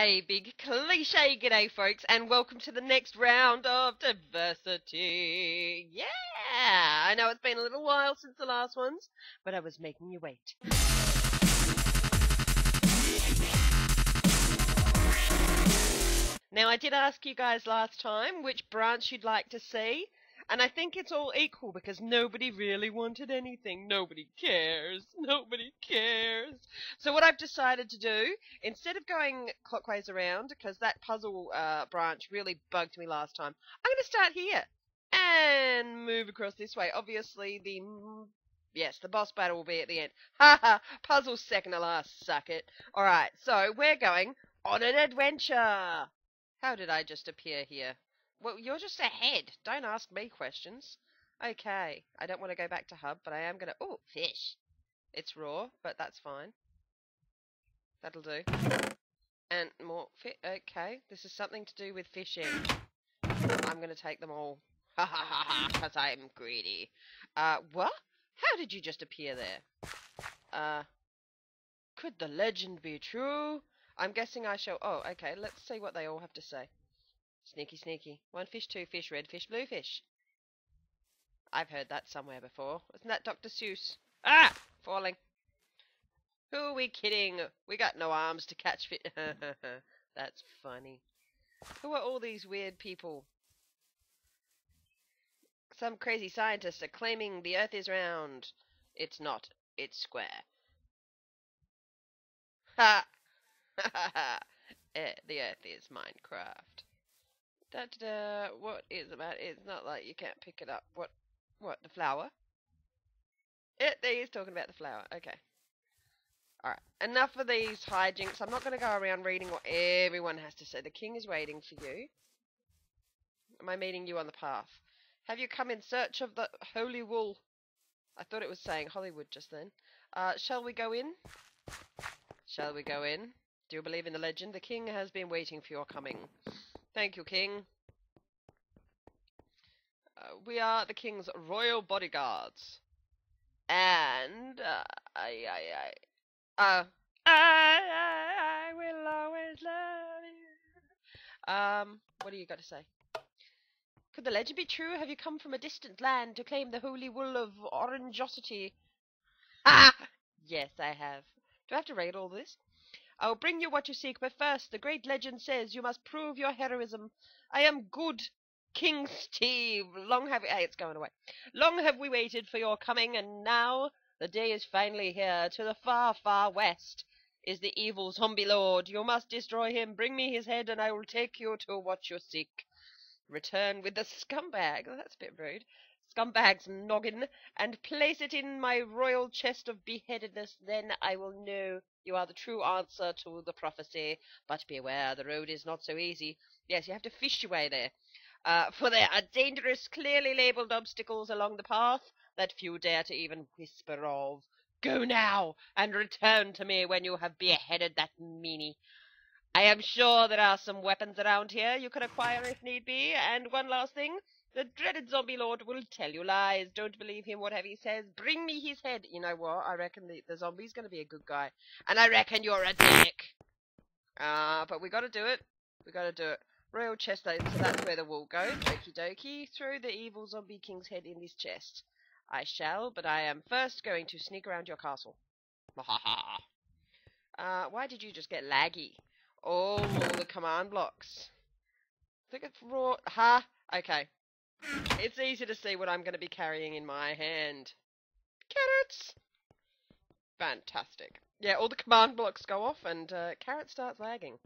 A big cliche g'day, folks, and welcome to the next round of diversity. Yeah! I know it's been a little while since the last ones, but I was making you wait. Now, I did ask you guys last time which branch you'd like to see, and I think it's all equal because nobody really wanted anything. Nobody cares. Nobody cares. So what I've decided to do, instead of going clockwise around, because that puzzle uh, branch really bugged me last time, I'm going to start here and move across this way. Obviously, the yes, the boss battle will be at the end. Ha ha! Puzzle second to last. Suck it. All right, so we're going on an adventure. How did I just appear here? Well, you're just ahead. Don't ask me questions. Okay, I don't want to go back to hub, but I am going to... Oh, fish. It's raw, but that's fine. That'll do. And more fi Okay, this is something to do with fishing. I'm going to take them all. Ha ha ha ha, because I'm greedy. Uh, what? How did you just appear there? Uh, could the legend be true? I'm guessing I shall... Oh, okay, let's see what they all have to say. Sneaky, sneaky. One fish, two fish, red fish, blue fish. I've heard that somewhere before. Isn't that Dr. Seuss? Ah! Falling. Who are we kidding? We got no arms to catch fish. That's funny. Who are all these weird people? Some crazy scientists are claiming the Earth is round. It's not. It's square. Ha! Ha ha ha! The Earth is Minecraft. Da, da, da. What is about? It's not like you can't pick it up. What? What? The flower? It. There he's talking about the flower. Okay. All right. Enough of these hijinks. I'm not going to go around reading what everyone has to say. The king is waiting for you. Am I meeting you on the path? Have you come in search of the holy wool? I thought it was saying Hollywood just then. Uh, shall we go in? Shall we go in? Do you believe in the legend? The king has been waiting for your coming. Thank you, King. Uh, we are the King's royal bodyguards. And, uh, I, I, I, uh, I, I, I will always love you. Um, what do you got to say? Could the legend be true? Have you come from a distant land to claim the holy wool of orangeosity? Ah! Yes, I have. Do I have to read all this? I will bring you what you seek, but first, the great legend says you must prove your heroism. I am good, King Steve. Long have hey, it's going away. Long have we waited for your coming, and now the day is finally here. To the far, far west is the evil zombie lord. You must destroy him. Bring me his head, and I will take you to what you seek. Return with the scumbag. Oh, that's a bit rude scumbag's noggin, and place it in my royal chest of beheadedness, then I will know you are the true answer to the prophecy. But beware, the road is not so easy. Yes, you have to fish your way there. Uh, for there are dangerous, clearly labelled obstacles along the path that few dare to even whisper of. Go now, and return to me when you have beheaded that meanie. I am sure there are some weapons around here you can acquire if need be, and one last thing. The dreaded zombie lord will tell you lies. Don't believe him, whatever he says. Bring me his head. You know what? I reckon the, the zombie's going to be a good guy. And I reckon you're a dick. Uh, but we got to do it. We got to do it. Royal chest, so that's where the wool goes. Okie dokie. Throw the evil zombie king's head in this chest. I shall, but I am first going to sneak around your castle. Ha ha ha. Uh, why did you just get laggy? Oh, all the command blocks. Think it's raw. Ha! Okay. It's easy to see what I'm going to be carrying in my hand. Carrots! Fantastic. Yeah, all the command blocks go off and uh, Carrot starts lagging.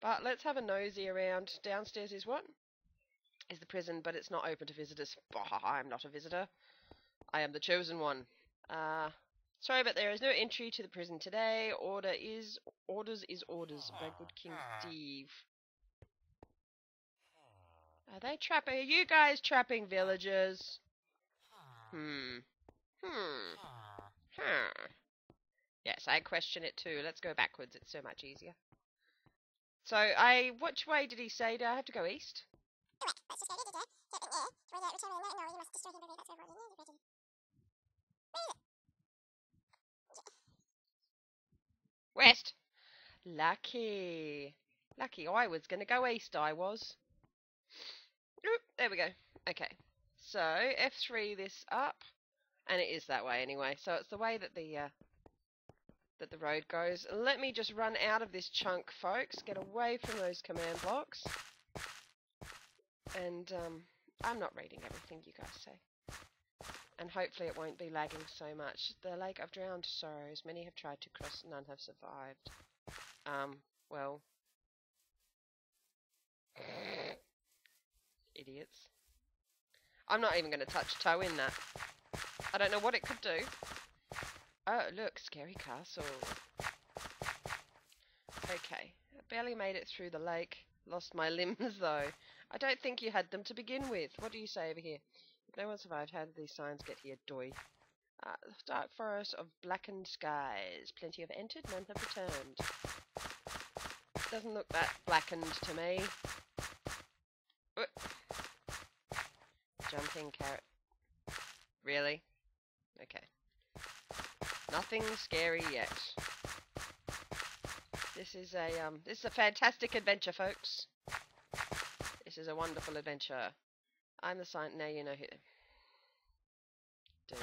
But let's have a nosy around. Downstairs is what? Is the prison, but it's not open to visitors. Bah, I'm not a visitor. I am the chosen one. Uh, sorry, but there is no entry to the prison today. Order is orders is orders by good King Steve. Are they trapping? Are you guys trapping villagers? Hmm. Hmm. Hmm. Yes, I question it too. Let's go backwards. It's so much easier. So, I... Which way did he say? Do I have to go east? West. Lucky. Lucky. I was going to go east, I was. Oop, there we go. Okay. So, F3 this up. And it is that way anyway. So it's the way that the uh, that the road goes. Let me just run out of this chunk, folks. Get away from those command blocks. And um, I'm not reading everything you guys say. And hopefully it won't be lagging so much. The lake I've drowned sorrows. Many have tried to cross, none have survived. Um, well. Idiots. I'm not even going to touch toe in that. I don't know what it could do. Oh, look, scary castle. Okay, I barely made it through the lake. Lost my limbs, though. I don't think you had them to begin with. What do you say over here? If no one survived, how did these signs get here, doy? Uh, dark forest of blackened skies. Plenty have entered, none have returned. Doesn't look that blackened to me. Jumping carrot. Really? Okay. Nothing scary yet. This is a um this is a fantastic adventure, folks. This is a wonderful adventure. I'm the sign now you know who Dude.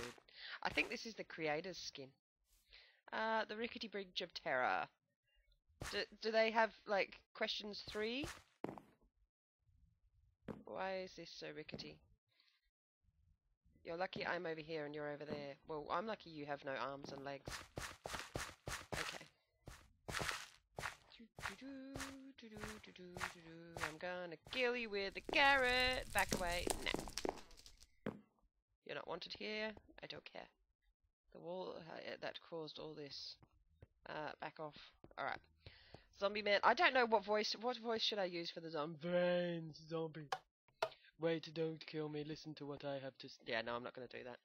I think this is the creator's skin. Uh the Rickety Bridge of Terror. Do, do they have like questions three? Why is this so rickety? You're lucky I'm over here and you're over there. Well, I'm lucky you have no arms and legs. Okay. I'm gonna kill you with a carrot. Back away. No. You're not wanted here. I don't care. The wall uh, that caused all this. Uh, back off. Alright. Zombie man. I don't know what voice. What voice should I use for the zombie? Brains, zombie. Wait, don't kill me. Listen to what I have to. say. yeah, no, I'm not going to do that.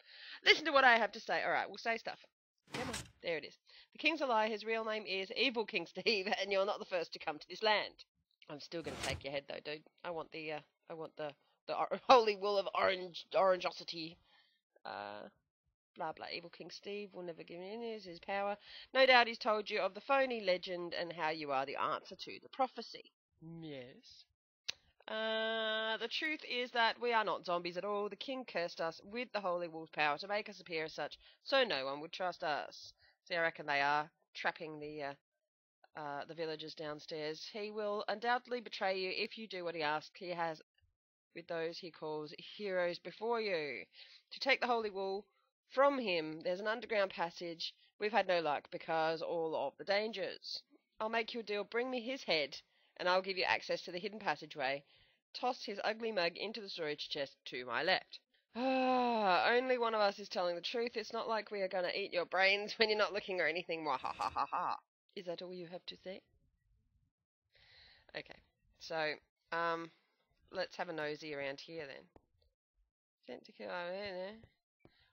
Listen to what I have to say. All right, we'll say stuff. Come on, there it is. The king's a lie. His real name is Evil King Steve, and you're not the first to come to this land. I'm still going to take your head though, dude. I want the. Uh, I want the the holy wool of orange orangeosity. Uh, blah blah. Evil King Steve will never give in his, his power. No doubt he's told you of the phony legend and how you are the answer to the prophecy. Yes. Uh, the truth is that we are not zombies at all. The king cursed us with the holy wolf's power to make us appear as such, so no one would trust us. See, I reckon they are trapping the uh, uh, the villagers downstairs. He will undoubtedly betray you if you do what he asks. He has with those he calls heroes before you. To take the holy wool from him, there's an underground passage. We've had no luck because all of the dangers. I'll make you a deal. Bring me his head and I'll give you access to the hidden passageway. Toss his ugly mug into the storage chest to my left. Ah, only one of us is telling the truth. It's not like we are going to eat your brains when you're not looking or anything. Wah ha ha ha ha. Is that all you have to say? Okay, so um, let's have a nosy around here then. Sent to kill over here.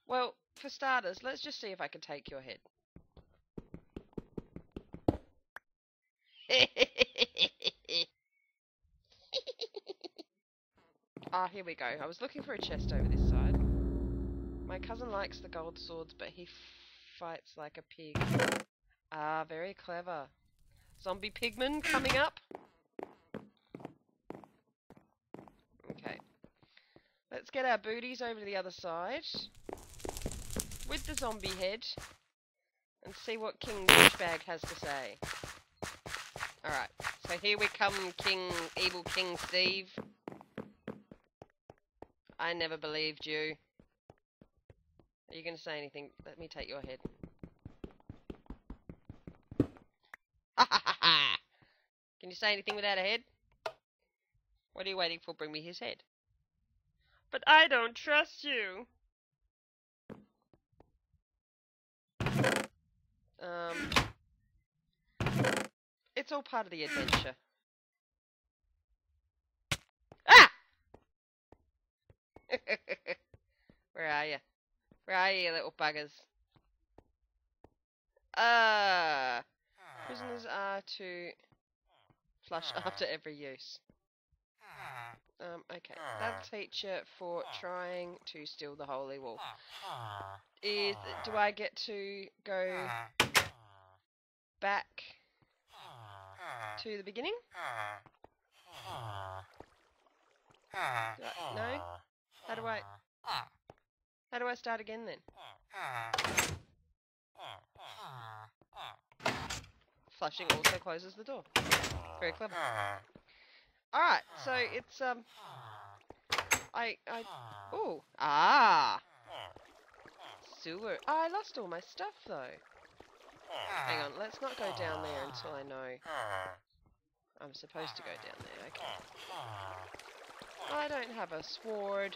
Well, for starters, let's just see if I can take your head. Ah, here we go. I was looking for a chest over this side. My cousin likes the gold swords, but he fights like a pig. Ah, very clever. Zombie pigman coming up. Okay. Let's get our booties over to the other side. With the zombie head. And see what King Douchebag has to say. Alright, so here we come, King, Evil King Steve. I never believed you. Are you going to say anything? Let me take your head. Can you say anything without a head? What are you waiting for? Bring me his head. But I don't trust you. Um, it's all part of the adventure. Ah! Where are you? Where are you, little buggers? Uh, prisoners are to flush after every use. Um, okay. That'll teach you for trying to steal the holy wool. Is do I get to go back to the beginning? No? How do I... How do I start again then? Flushing also closes the door. Very clever. Alright, so it's, um... I... I... Ooh. Ah! Sewer. Oh, I lost all my stuff though. Hang on, let's not go down there until I know I'm supposed to go down there. Okay. Oh, I don't have a sword.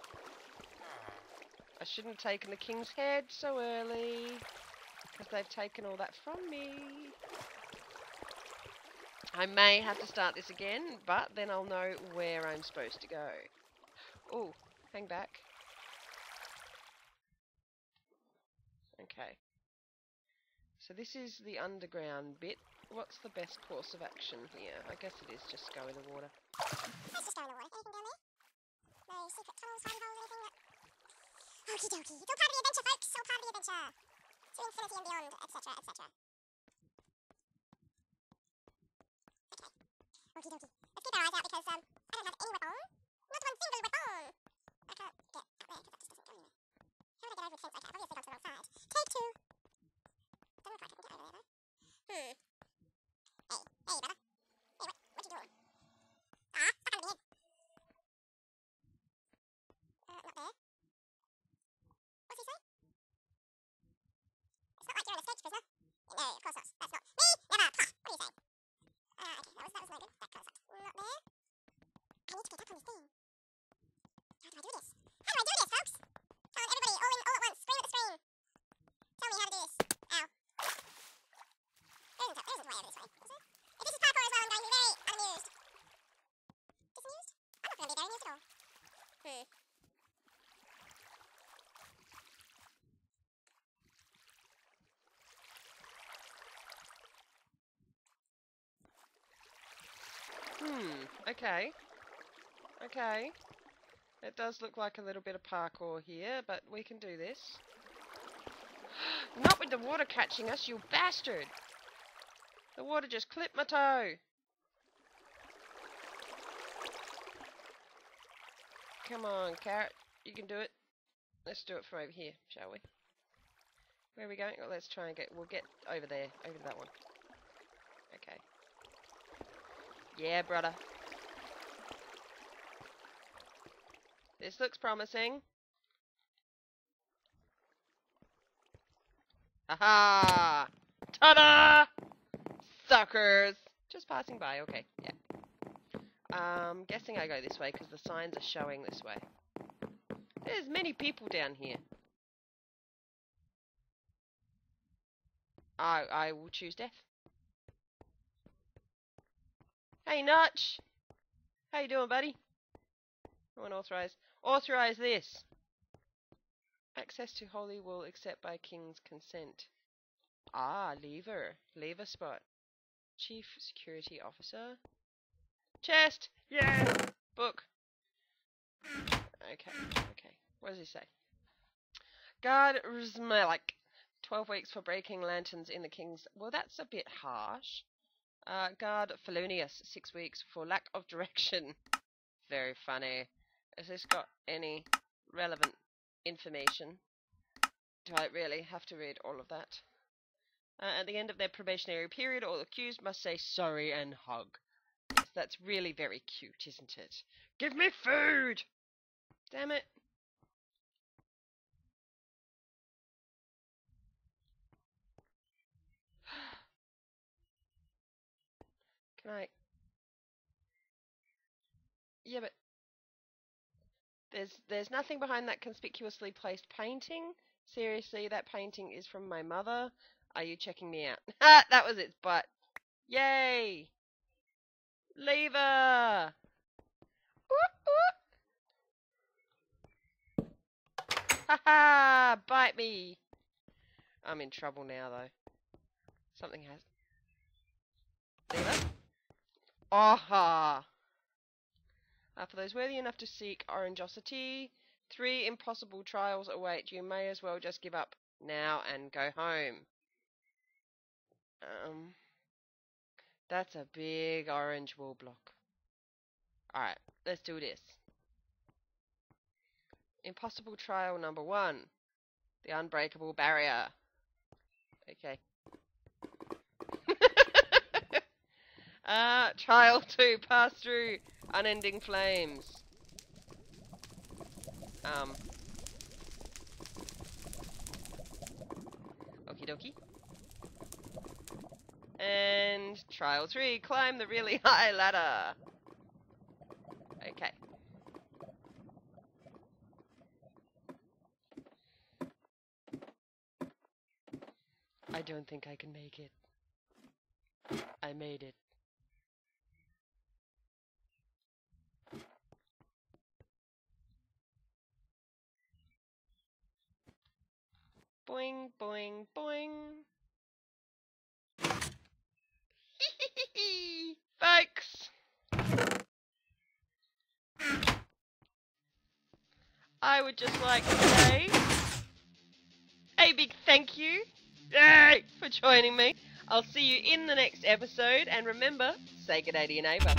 I shouldn't have taken the king's head so early. Because they've taken all that from me. I may have to start this again, but then I'll know where I'm supposed to go. Oh, hang back. Okay. So this is the underground bit. What's the best course of action here? I guess it is just go in the water. The? No secret tunnels, hidey anything that... Okie dokie. It's all part of the adventure, folks. All part of the adventure. To infinity and beyond, etc., etc. Okay. Okie dokie. Let's keep our eyes out because, um, I don't have any weapon. Not one single weapon. I can't get up there because that just doesn't go anywhere. How would I get over with fence? Okay, I've obviously gone to the wrong side. Take two. Don't look like I can get over there, though. Hmm. Hey, hey, brother. Hey, what, what you doing? Ah, stuck under the head. Uh, not there. What's he say? It's not like you're an escaped prisoner. No, of course not. That's not me. Never. Ha. What do you say? Ah, okay. That was that was no good. That goes up. Not there. I need to pick up on this thing. How do I do this? How do I do this, folks? Come on, everybody, all in, all at once. Scream at the screen. Tell me how to do this. Ow. There isn't, a- there isn't a way over this way, is there? If this is parkour as well, I'm going to be very unamused. Disamused? I'm not going to be very amused at all. Hmm. Hmm, okay. Okay. It does look like a little bit of parkour here, but we can do this. Not with the water catching us, you bastard! The water just clipped my toe! Come on, carrot. You can do it. Let's do it from over here, shall we? Where are we going? Oh, let's try and get... We'll get over there. Over to that one. Okay. Yeah, brother. This looks promising. Haha! Ta-da! Suckers! Just passing by, okay, yeah. Um, guessing I go this way because the signs are showing this way. There's many people down here. I I will choose death. Hey Notch! How you doing, buddy? I want to authorize this. Access to holy wool except by king's consent. Ah, lever. Lever spot. Chief security officer. Chest! Yeah! Book. Okay, okay. What does he say? Guard Rzmelik. 12 weeks for breaking lanterns in the king's... Well, that's a bit harsh. Uh, guard Felonius. 6 weeks for lack of direction. Very funny. Has this got any relevant information? Do I really have to read all of that? Uh, at the end of their probationary period, all accused must say sorry and hug. Yes, that's really very cute, isn't it? Give me food! Damn it. Can I... Yeah, but... There's, there's nothing behind that conspicuously placed painting. Seriously, that painting is from my mother. Are you checking me out? Ha! Ah, that was its butt. Yay! Lever! Ha ha! Bite me! I'm in trouble now, though. Something has... Lever? Aha! Uh, for those worthy enough to seek orangeosity, three impossible trials await. You may as well just give up now and go home. Um, That's a big orange wall block. Alright, let's do this. Impossible trial number one. The unbreakable barrier. Okay. uh, trial two. Pass through unending flames. Um. Okie dokie. And trial three, climb the really high ladder. Okay. I don't think I can make it. I made it. I would just like to say a big thank you yay, for joining me. I'll see you in the next episode, and remember, say good day to your neighbour.